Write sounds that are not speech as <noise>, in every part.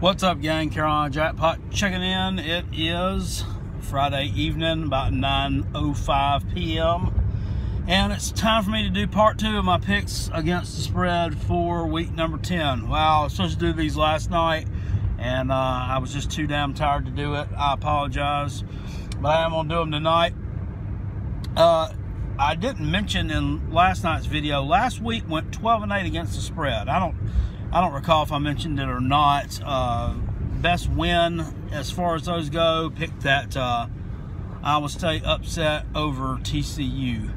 What's up, gang? Carolina Jackpot checking in. It is Friday evening, about 9.05 p.m. And it's time for me to do part two of my picks against the spread for week number 10. Wow, I was supposed to do these last night, and uh, I was just too damn tired to do it. I apologize, but I am going to do them tonight. Uh, I didn't mention in last night's video, last week went 12 and 8 against the spread. I don't I don't recall if I mentioned it or not. Uh, best win as far as those go, picked that uh, Iowa State upset over TCU.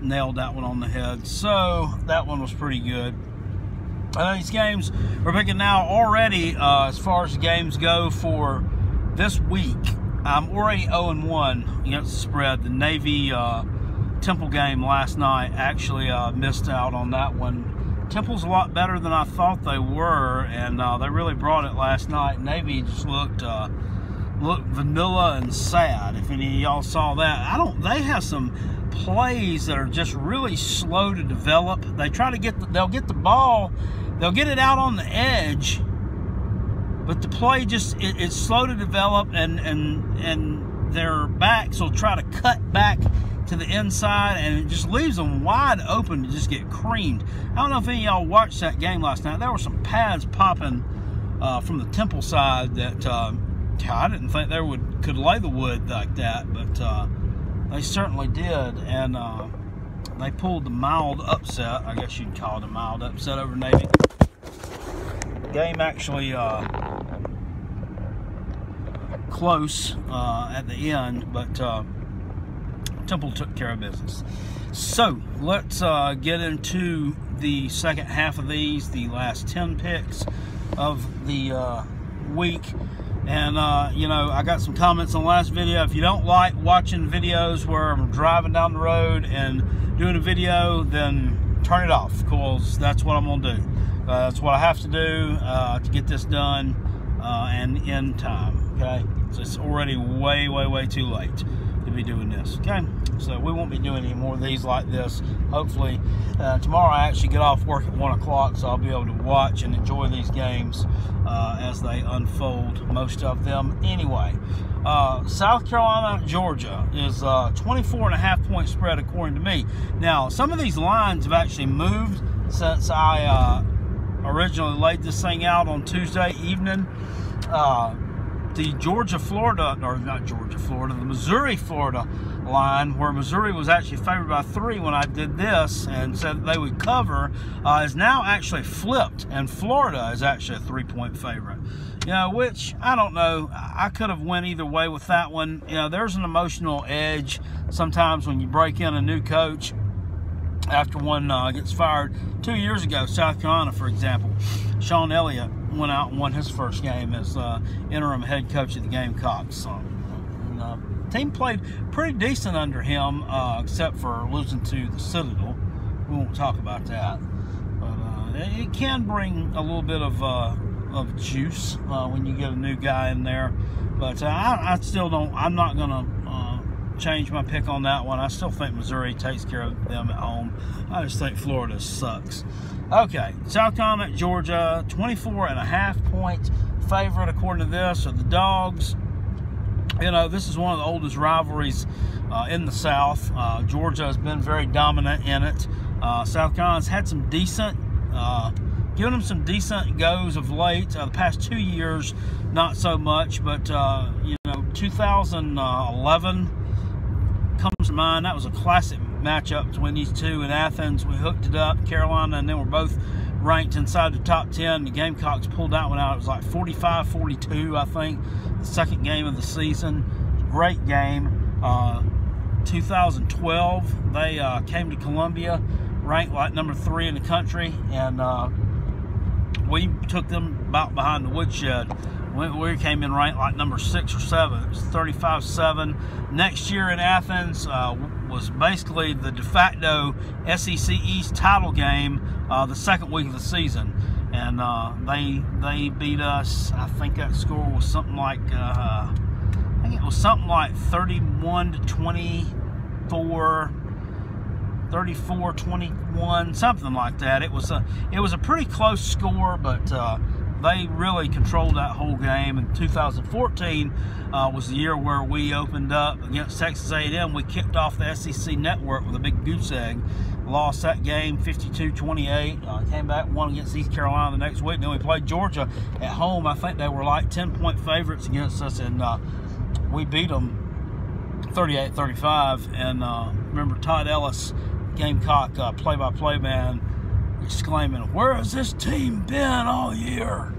<laughs> Nailed that one on the head. So that one was pretty good. Uh, these games we're picking now already uh, as far as games go for this week. I'm already 0-1 against the spread. The Navy uh, Temple game last night actually uh, missed out on that one Temple's a lot better than I thought they were, and uh, they really brought it last night. Navy just looked uh, looked vanilla and sad. If any of y'all saw that, I don't. They have some plays that are just really slow to develop. They try to get the, they'll get the ball, they'll get it out on the edge, but the play just it, it's slow to develop, and and and their backs will try to cut back to the inside and it just leaves them wide open to just get creamed. I don't know if any of y'all watched that game last night. There were some pads popping uh, from the Temple side that uh, I didn't think they would could lay the wood like that, but uh, they certainly did. And uh, they pulled the mild upset, I guess you'd call it a mild upset over Navy. Game actually uh, close uh, at the end, but Temple took care of business. So let's uh, get into the second half of these, the last 10 picks of the uh, week. And, uh, you know, I got some comments on the last video. If you don't like watching videos where I'm driving down the road and doing a video, then turn it off because that's what I'm going to do. Uh, that's what I have to do uh, to get this done uh, and in time, okay? So it's already way, way, way too late be doing this, okay? So we won't be doing any more of these like this. Hopefully, uh, tomorrow I actually get off work at 1 o'clock, so I'll be able to watch and enjoy these games uh, as they unfold, most of them anyway. Uh, South Carolina, Georgia is uh, 24 and a half point spread according to me. Now, some of these lines have actually moved since I uh, originally laid this thing out on Tuesday evening. Uh, the Georgia Florida, or not Georgia Florida, the Missouri Florida line, where Missouri was actually favored by three when I did this and said they would cover, uh, is now actually flipped, and Florida is actually a three point favorite. You know, which I don't know. I could have went either way with that one. You know, there's an emotional edge sometimes when you break in a new coach after one uh, gets fired. Two years ago, South Carolina, for example, Shawn Elliott went out and won his first game as uh, interim head coach of the Gamecocks. So, and, uh, team played pretty decent under him, uh, except for losing to the Citadel. We won't talk about that, but uh, it, can bring a little bit of uh, of juice uh, when you get a new guy in there. But I, I, still don't. I'm not gonna change my pick on that one. I still think Missouri takes care of them at home. I just think Florida sucks. Okay, South Carolina, Georgia, 24 and a half point favorite according to this. Are the dogs. You know, this is one of the oldest rivalries uh, in the South. Uh, Georgia has been very dominant in it. Uh, South Carolina's had some decent, uh, given them some decent goes of late. Uh, the past two years, not so much, but uh, you know, 2011 comes to mind. That was a classic matchup between these two in Athens. We hooked it up, Carolina, and then we're both ranked inside the top 10. The Gamecocks pulled that one out. It was like 45 42, I think, the second game of the season. Great game. Uh, 2012, they uh, came to Columbia, ranked like number three in the country, and uh, we took them about behind the woodshed we came in ranked like number six or seven. It was 35-7. Next year in Athens uh, was basically the de facto SEC East title game uh, the second week of the season. And uh, they they beat us, I think that score was something like, uh, I think it was something like 31 to 24, 34 21 something like that it was a it was a pretty close score but uh, they really controlled that whole game. And 2014 uh, was the year where we opened up against Texas A&M. We kicked off the SEC network with a big goose egg. Lost that game 52-28. Uh, came back won against East Carolina the next week. Then we played Georgia at home. I think they were like 10-point favorites against us, and uh, we beat them 38-35. And uh, remember Todd Ellis, Gamecock uh, play-by-play man, exclaiming, "Where has this team been all year?"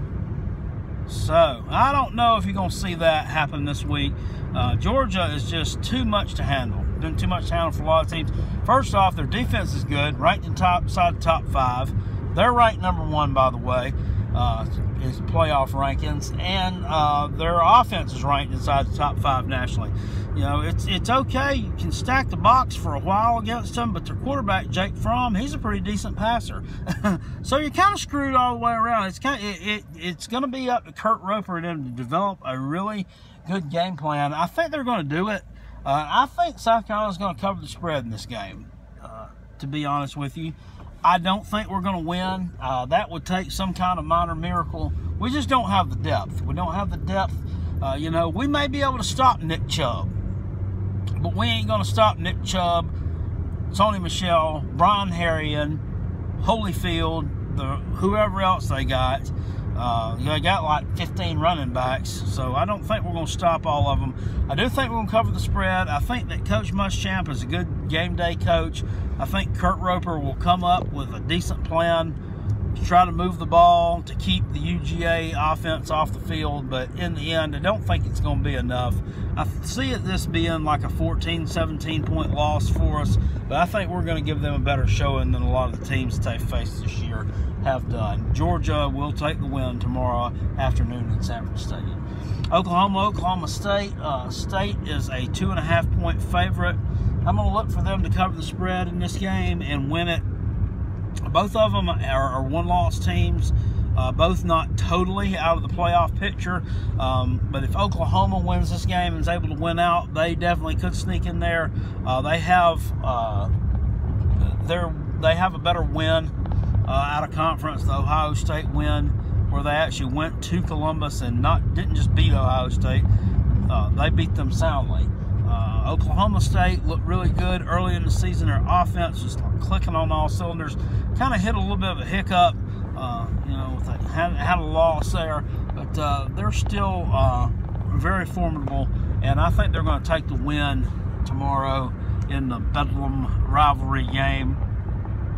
So I don't know if you're going to see that happen this week. Uh, Georgia is just too much to handle. Been too much to handle for a lot of teams. First off, their defense is good, ranked in top side top five. They're ranked number one, by the way, uh, is playoff rankings, and uh, their offense is ranked inside the top five nationally. You know, it's it's okay. You can stack the box for a while against them, but their quarterback Jake Fromm, he's a pretty decent passer. <laughs> so you're kind of screwed all the way around. It's kind of, it, it it's going to be up to Kurt Roper and them to develop a really good game plan. I think they're going to do it. Uh, I think South Carolina's going to cover the spread in this game. Uh, to be honest with you, I don't think we're going to win. Uh, that would take some kind of minor miracle. We just don't have the depth. We don't have the depth. Uh, you know, we may be able to stop Nick Chubb but we ain't going to stop Nick Chubb, Sony Michel, Brian Herrien, Holyfield, the whoever else they got. Uh, they got like 15 running backs, so I don't think we're going to stop all of them. I do think we're going to cover the spread. I think that Coach Muschamp is a good game day coach. I think Kurt Roper will come up with a decent plan to try to move the ball to keep the UGA offense off the field, but in the end, I don't think it's going to be enough. I see it this being like a 14, 17 point loss for us, but I think we're going to give them a better showing than a lot of the teams they faced this year have done. Georgia will take the win tomorrow afternoon in Sanford Stadium. Oklahoma, Oklahoma State. Uh, State is a two and a half point favorite. I'm going to look for them to cover the spread in this game and win it both of them are, are one-loss teams. Uh, both not totally out of the playoff picture. Um, but if Oklahoma wins this game and is able to win out, they definitely could sneak in there. Uh, they have uh, they have a better win uh, out of conference, the Ohio State win, where they actually went to Columbus and not didn't just beat Ohio State. Uh, they beat them soundly. Oklahoma State looked really good early in the season. Their offense was clicking on all cylinders. Kind of hit a little bit of a hiccup, uh, you know, a, had, had a loss there, but uh, they're still uh, very formidable, and I think they're going to take the win tomorrow in the Bedlam rivalry game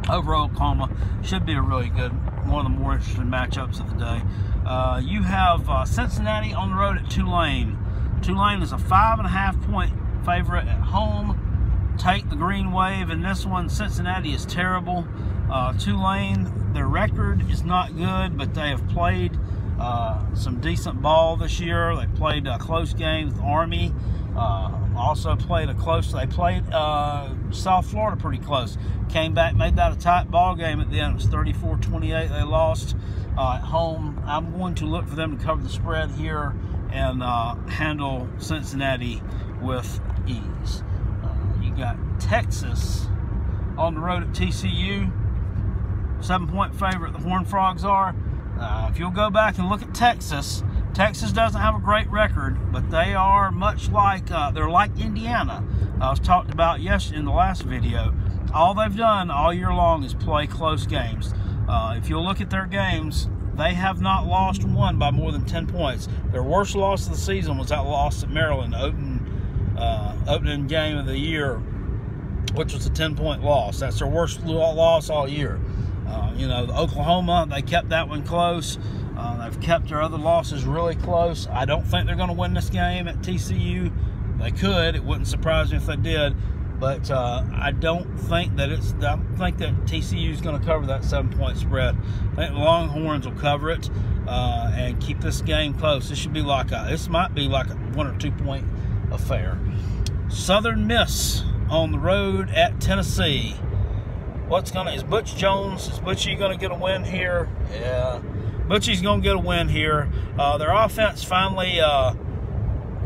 over Oklahoma. Should be a really good, one of the more interesting matchups of the day. Uh, you have uh, Cincinnati on the road at Tulane. Tulane is a five and a half point favorite at home. Take the green wave. And this one, Cincinnati is terrible. Uh, Tulane, their record is not good, but they have played uh, some decent ball this year. They played a close game with Army. Uh, also played a close. They played uh, South Florida pretty close. Came back, made that a tight ball game at the end. It was 34-28. They lost uh, at home. I'm going to look for them to cover the spread here and uh, handle Cincinnati with ease. Uh, you got Texas on the road at TCU. Seven point favorite, the Horned Frogs are. Uh, if you'll go back and look at Texas, Texas doesn't have a great record, but they are much like, uh, they're like Indiana. I was talked about yesterday in the last video. All they've done all year long is play close games. Uh, if you'll look at their games, they have not lost one by more than 10 points. Their worst loss of the season was that loss at Maryland, opening, uh, opening game of the year, which was a 10 point loss. That's their worst loss all year. Uh, you know, Oklahoma, they kept that one close. Uh, they've kept their other losses really close. I don't think they're going to win this game at TCU. They could. It wouldn't surprise me if they did. But uh, I don't think that it's. I don't think that TCU is going to cover that seven-point spread. I think the Longhorns will cover it uh, and keep this game close. This should be like a. This might be like a one or two-point affair. Southern Miss on the road at Tennessee. What's gonna is Butch Jones? Is Butchie gonna get a win here? Yeah, Butchie's gonna get a win here. Uh, their offense finally uh,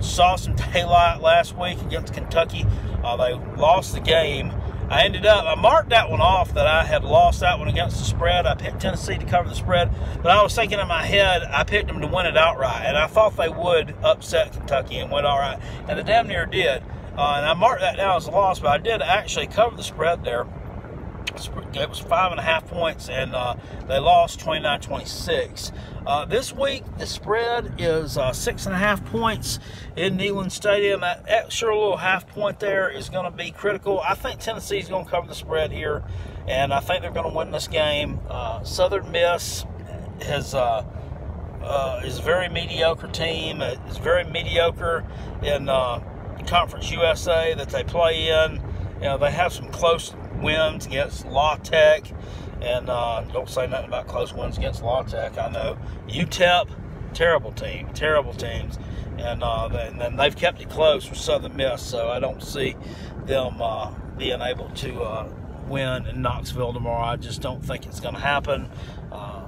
saw some <laughs> daylight last week against Kentucky. Uh, they lost the game. I ended up, I marked that one off that I had lost that one against the spread. I picked Tennessee to cover the spread, but I was thinking in my head, I picked them to win it outright, and I thought they would upset Kentucky and win all right, and they damn near did. Uh, and I marked that down as a loss, but I did actually cover the spread there. It was five and a half points, and uh, they lost 29 26. Uh, this week, the spread is uh, six and a half points in Neyland Stadium. That extra little half point there is going to be critical. I think Tennessee is going to cover the spread here, and I think they're going to win this game. Uh, Southern Miss has. Uh, uh, is a very mediocre team. It's very mediocre in Conference USA that they play in. You know, they have some close wins against La Tech, and uh, don't say nothing about close wins against La Tech. I know UTEP, terrible team, terrible teams, and, uh, and then they've kept it close with Southern Miss, so I don't see them uh, being able to uh, win in Knoxville tomorrow. I just don't think it's going to happen. Uh,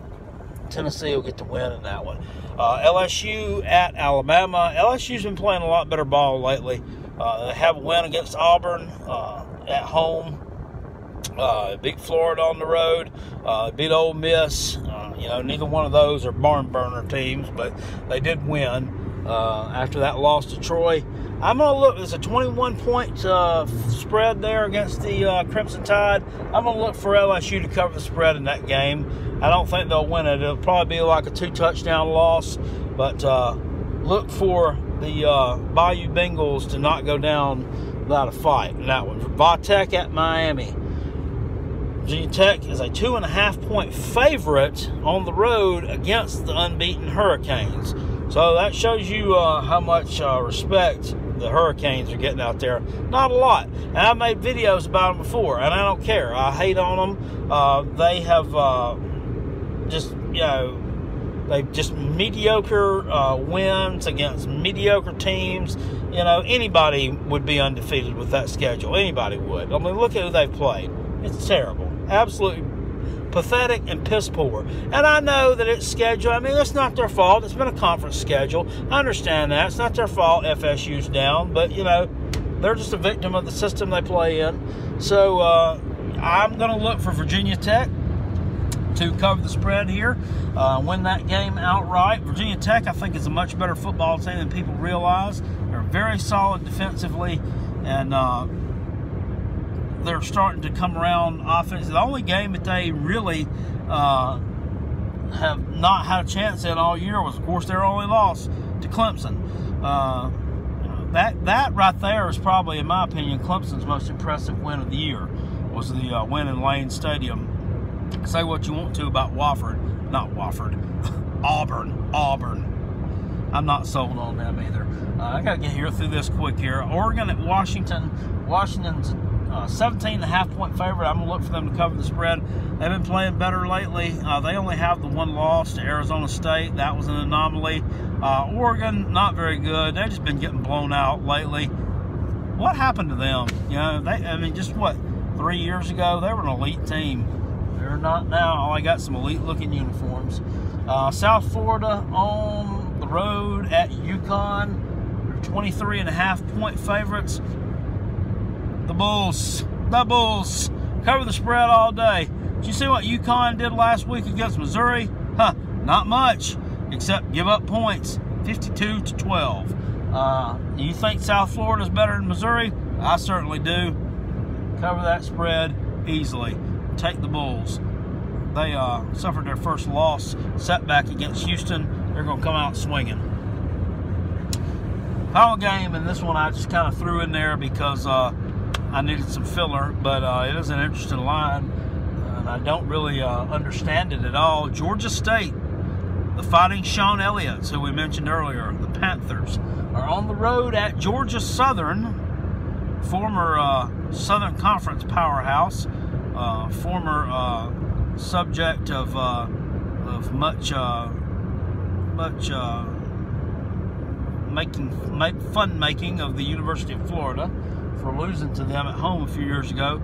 Tennessee will get the win in that one. Uh, LSU at Alabama. LSU's been playing a lot better ball lately. Uh, they have a win against Auburn uh, at home. Uh, beat Florida on the road. Uh, beat Ole Miss. Uh, you know, neither one of those are barn burner teams, but they did win uh, after that loss to Troy. I'm going to look, there's a 21 point uh, spread there against the uh, Crimson Tide. I'm going to look for LSU to cover the spread in that game. I don't think they'll win it. It'll probably be like a two touchdown loss, but look for the uh, Bayou Bengals to not go down without a fight in that one. Vatech at Miami. Virginia Tech is a two and a half point favorite on the road against the unbeaten Hurricanes. So that shows you uh, how much uh, respect the Hurricanes are getting out there. Not a lot. And I've made videos about them before, and I don't care. I hate on them. Uh, they have uh, just, you know, they just mediocre uh, wins against mediocre teams. You know, anybody would be undefeated with that schedule. Anybody would. I mean, look at who they've played. It's terrible. Absolutely pathetic and piss poor. And I know that it's scheduled. I mean, it's not their fault. It's been a conference schedule. I understand that. It's not their fault FSU's down, but, you know, they're just a victim of the system they play in. So uh, I'm going to look for Virginia Tech to cover the spread here, uh, win that game outright. Virginia Tech, I think, is a much better football team than people realize. They're very solid defensively, and uh, they're starting to come around offense. The only game that they really uh, have not had a chance in all year was, of course, their only loss to Clemson. Uh, that that right there is probably, in my opinion, Clemson's most impressive win of the year. Was the uh, win in Lane Stadium Say what you want to about Wofford, not Wofford, <laughs> Auburn, Auburn. I'm not sold on them either. Uh, I got to get here through this quick here. Oregon at Washington. Washington's uh, 17 and a half point favorite. I'm going to look for them to cover the spread. They've been playing better lately. Uh, they only have the one loss to Arizona State. That was an anomaly. Uh, Oregon, not very good. They've just been getting blown out lately. What happened to them? You know, they, I mean, just what, three years ago, they were an elite team. They're not now. I got some elite looking uniforms. Uh, South Florida on the road at UConn. They're 23 and a half point favorites. The Bulls, the Bulls, cover the spread all day. Did you see what UConn did last week against Missouri? Huh, not much, except give up points, 52 to 12. Uh, you think South Florida is better than Missouri? I certainly do. Cover that spread easily take the Bulls. They uh, suffered their first loss setback against Houston. They're going to come out swinging. Final game, and this one I just kind of threw in there because uh, I needed some filler, but uh, it is an interesting line, and I don't really uh, understand it at all. Georgia State, the Fighting Shawn Elliott's, who we mentioned earlier, the Panthers, are on the road at Georgia Southern, former uh, Southern Conference powerhouse uh, former uh, subject of uh, of much much making make, fun making of the University of Florida for losing to them at home a few years ago.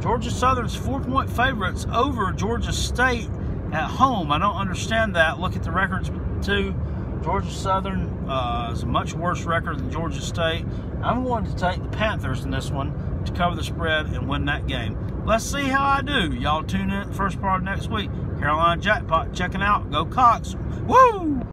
Georgia Southern's four-point favorites over Georgia State at home. I don't understand that. Look at the records too. Georgia Southern uh, is a much worse record than Georgia State. I'm going to take the Panthers in this one to cover the spread and win that game. Let's see how I do. Y'all tune in first part of next week. Carolina Jackpot checking out. Go Cocks. Woo!